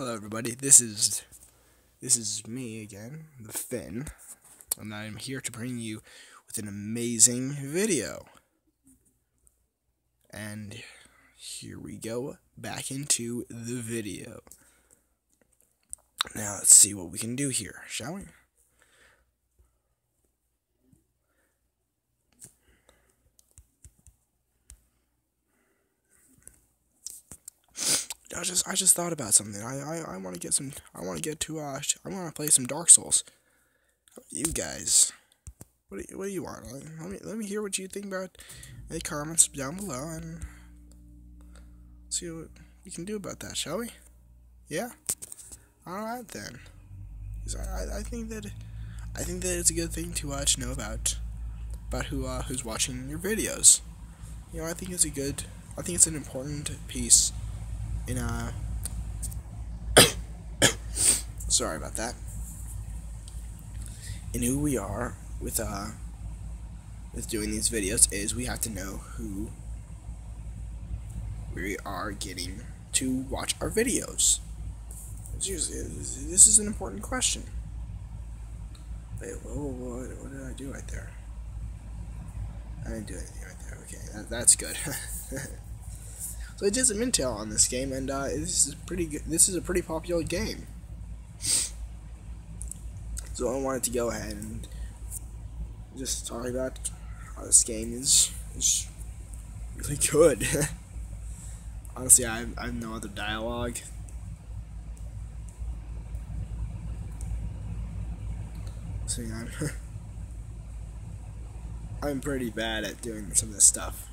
Hello everybody, this is this is me again, the Finn, and I'm here to bring you with an amazing video. And here we go, back into the video. Now let's see what we can do here, shall we? I just I just thought about something. I I, I want to get some. I want to get to uh. I want to play some Dark Souls. You guys, what do you, what do you want? Let me let me hear what you think about any comments down below and see what we can do about that, shall we? Yeah. All right then. I I think that I think that it's a good thing to uh to know about about who uh who's watching your videos. You know, I think it's a good. I think it's an important piece in uh sorry about that. In who we are with uh with doing these videos is we have to know who we are getting to watch our videos. This is an important question. Wait whoa, whoa, whoa, what did I do right there? I didn't do anything right there. Okay that, that's good So I did some intel on this game, and uh, this is pretty good. This is a pretty popular game. So I wanted to go ahead and just talk about how this game is is really good. Honestly, I have, I have no other dialogue. See, I'm I'm pretty bad at doing some of this stuff.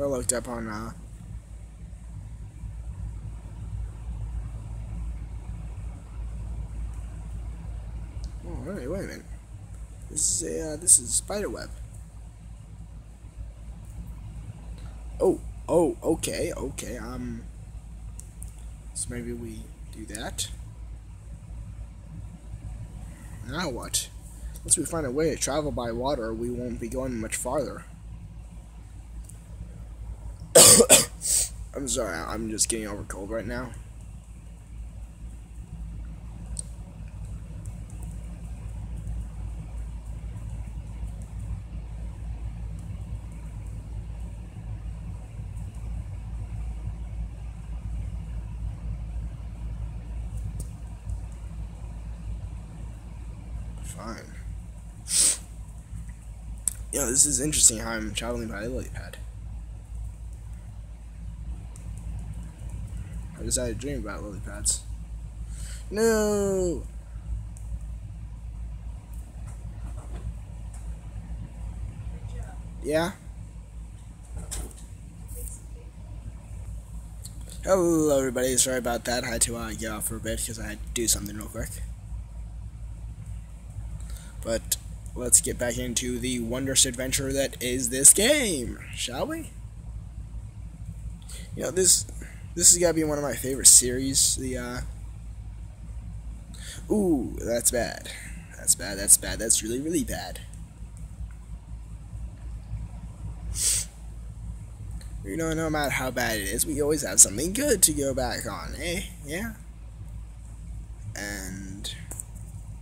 I looked up on uh, Oh, wait, wait a minute. This is a uh, this is a spider web. Oh, oh, okay, okay. Um, so maybe we do that. Now what? Once we find a way to travel by water, we won't be going much farther. I'm sorry, I'm just getting over cold right now. Fine. Yeah, this is interesting how I'm traveling by lily pad. I decided to dream about lily pads. No! Yeah? Hello everybody, sorry about that. I had to uh, get off for a bit because I had to do something real quick. But let's get back into the wondrous adventure that is this game, shall we? You know, this this has got to be one of my favorite series. The, uh... Ooh, that's bad. That's bad, that's bad, that's really, really bad. You know, no matter how bad it is, we always have something good to go back on, eh? Yeah? And...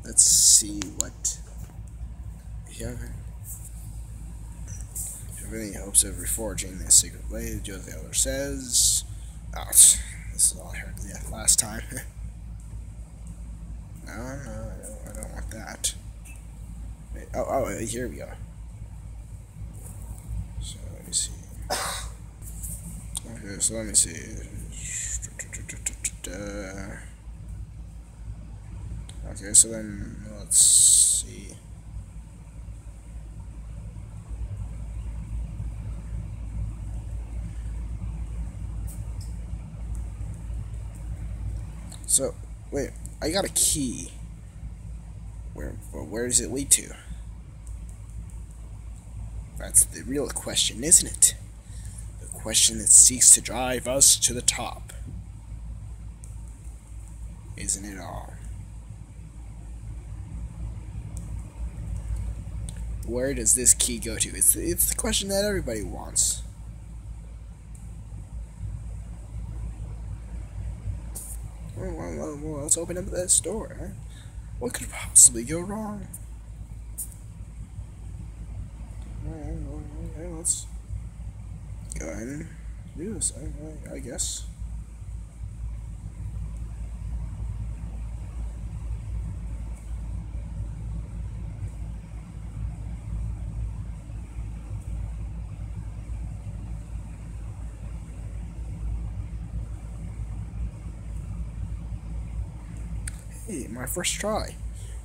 Let's see what... Yeah. Everything hopes of reforging this secret way, Joe Taylor says... Oh, this is all I heard yeah, last time. no, no, I don't, I don't want that. Wait, oh, oh, uh, here we go. So, let me see. Okay, so let me see. Okay, so then let's see. So, wait, I got a key. Where, where does it lead to? That's the real question, isn't it? The question that seeks to drive us to the top. Isn't it all? Where does this key go to? It's, it's the question that everybody wants. Well, well, well, let's open up door. Huh? What could possibly go wrong? Alright, okay, let's go ahead and do this, I, I, I guess. Hey, my first try.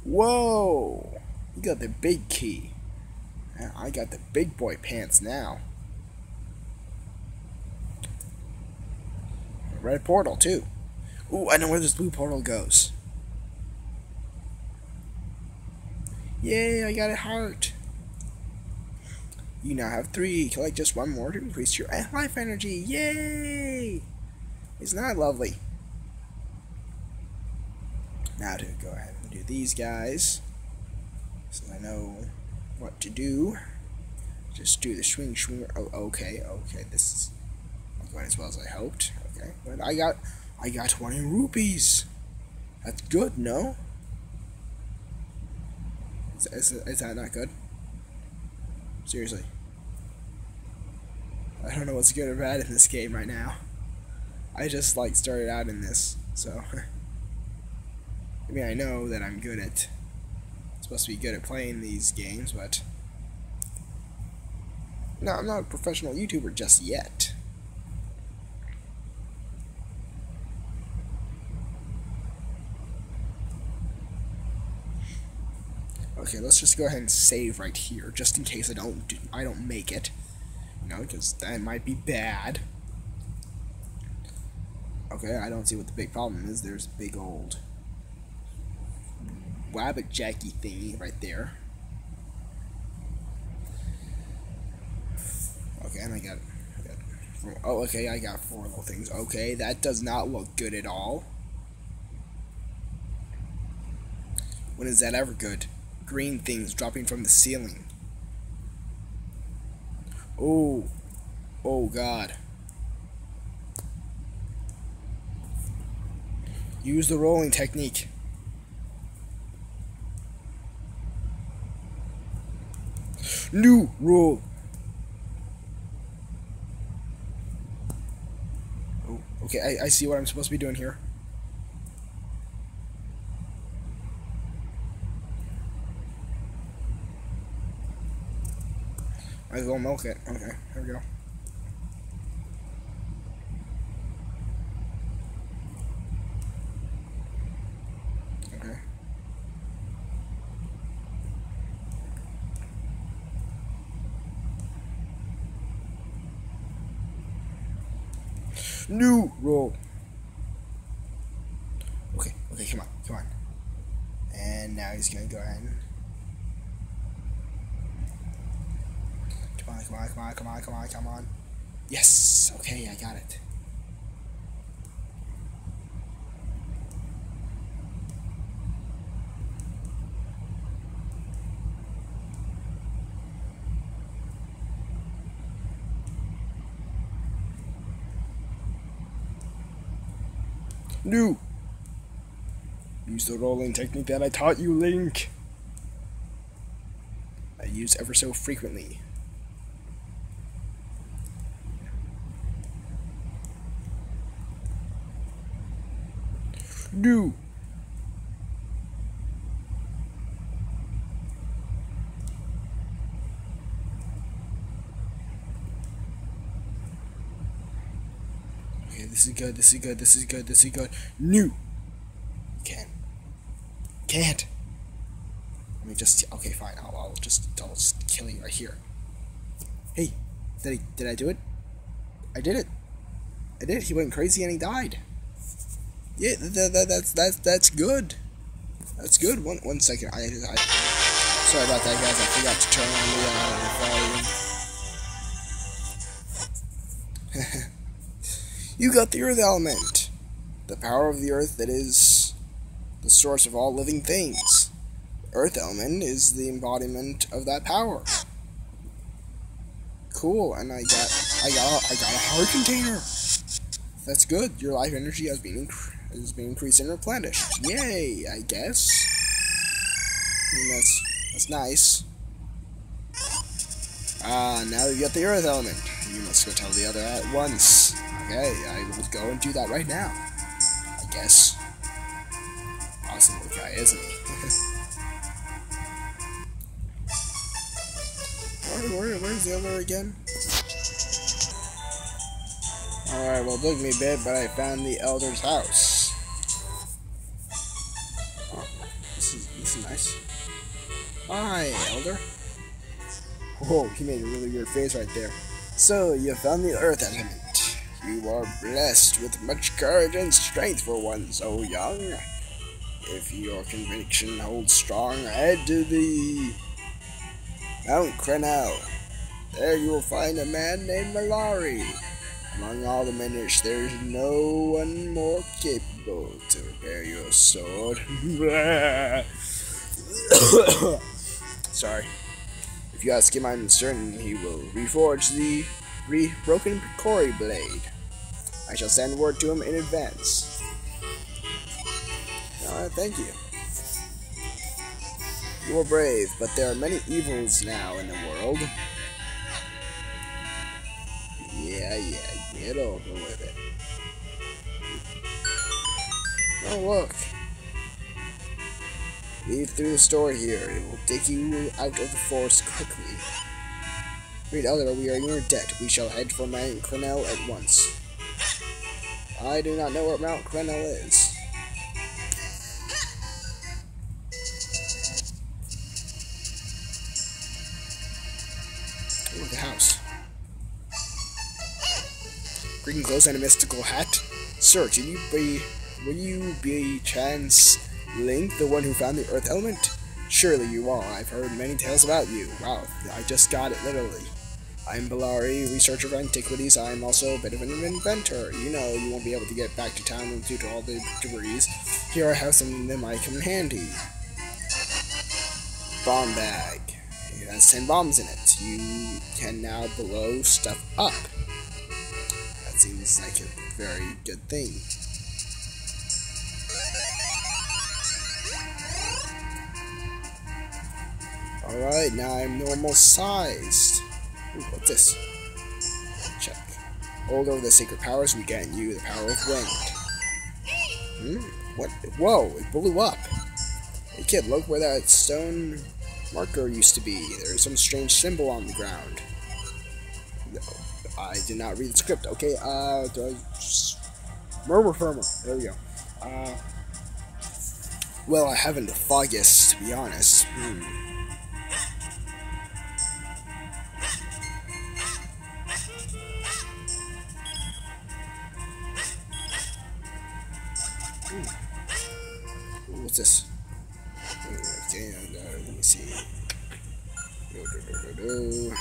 Whoa! You got the big key. I got the big boy pants now. Red portal, too. Ooh, I know where this blue portal goes. Yay, I got a heart. You now have three. Collect just one more to increase your life energy. Yay! Isn't that lovely? Now to go ahead and do these guys. So I know what to do. Just do the swing swing. Oh, okay, okay. This is going as well as I hoped. Okay, but I got, I got 20 rupees. That's good, no? Is, is, is that not good? Seriously. I don't know what's good or bad in this game right now. I just like started out in this, so I mean I know that I'm good at supposed to be good at playing these games, but no, I'm not a professional YouTuber just yet. Okay, let's just go ahead and save right here, just in case I don't do, I don't make it. You know, because that might be bad. Okay, I don't see what the big problem is. There's big old wabbit jacky thingy right there. Okay, and I got, I got four, oh, okay, I got four little things. Okay, that does not look good at all. When is that ever good? Green things dropping from the ceiling. Oh, oh God. Use the rolling technique. New rule. Oh, okay, I, I see what I'm supposed to be doing here. I well milk it. Okay, here we go. New roll. Okay, okay, come on, come on. And now he's gonna go ahead Come on, come on, come on, come on, come on, come on. Yes! Okay, I got it. New. Use the rolling technique that I taught you, Link. I use ever so frequently. New. Okay, this is good, this is good, this is good, this is good. New. Can. Can't. Let me just, okay, fine, I'll, I'll just, I'll just kill you right here. Hey, did I, did I do it? I did it. I did it. He went crazy and he died. Yeah, that, that, that's, that's, that's good. That's good. One, one second. I, I, sorry about that, guys. I forgot to turn on the, uh, volume. You got the earth element. The power of the earth that is the source of all living things. Earth element is the embodiment of that power. Cool, and I got I got I got a heart container. that's good. Your life energy has been has been increased and replenished. Yay, I guess. I mean, that's that's nice. Ah, now you got the earth element. You must go tell the other at once. Okay, I will go and do that right now. I guess. Awesome little guy, isn't he? where, where, where's the other again? Alright, well, it took me a bit, but I found the Elder's house. Oh, this is, this is nice. Hi, Elder. Whoa, he made a really weird face right there. So, you found the Earth Element. You are blessed with much courage and strength for one so young. If your conviction holds strong, head to the Mount Crenel. There you will find a man named Melari. Among all the Minish, there is no one more capable to repair your sword. Sorry. If you ask him, I'm certain he will reforge the re broken Kori blade. I shall send word to him in advance. Uh, thank you. You are brave, but there are many evils now in the world. Yeah, yeah, get over with it. Oh, look. Leave through the store here. It will take you out of the forest quickly. Read Elder, we are in your debt. We shall head for Mount Crenel at once. I do not know where Mount Crenel is. Ooh, the house. Green clothes and a mystical hat. Sir, can you be will you be chance Link, the one who found the earth element? Surely you are. I've heard many tales about you. Wow, I just got it literally. I'm Belari, researcher of antiquities. I'm also a bit of an inventor. You know, you won't be able to get back to town due to all the debris. Here I have something that might come in handy. Bomb bag. It has 10 bombs in it. You can now blow stuff up. That seems like a very good thing. Alright, now I'm normal sized. What's this? Check. Over the sacred powers, we get you the power of wind. Hmm? What? Whoa, it blew up. Hey kid, look where that stone marker used to be. There's some strange symbol on the ground. No, I did not read the script. Okay, uh, murmur firmer. There we go. Uh, well, I haven't the foggiest, to be honest. Hmm. What's this? Okay, uh, let me see. Do, do, do.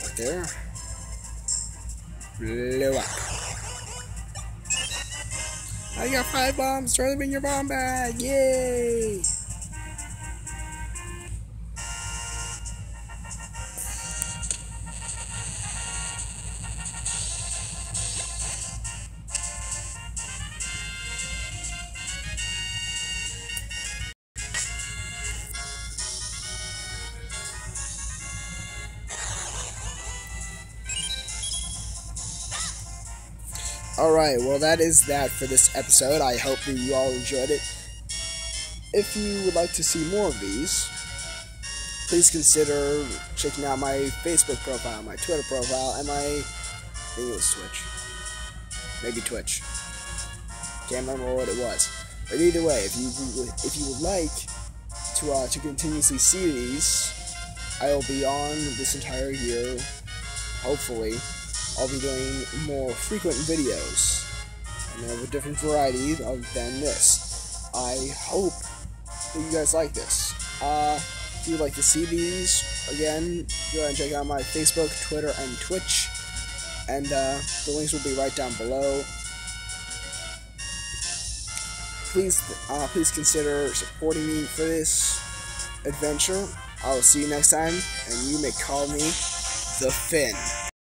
Right there. Blow up. I got five bombs. Throw them in your bomb bag. Yay! Alright, well, that is that for this episode. I hope that you all enjoyed it. If you would like to see more of these, please consider checking out my Facebook profile, my Twitter profile, and my. I think it was Twitch. Maybe Twitch. Can't remember what it was. But either way, if you if you would like to uh, to continuously see these, I will be on this entire year, hopefully. I'll be doing more frequent videos and of a different variety than this. I hope that you guys like this. Uh, if you'd like to see these, again, go ahead and check out my Facebook, Twitter, and Twitch. And uh, the links will be right down below. Please, uh, please consider supporting me for this adventure. I will see you next time, and you may call me the Finn.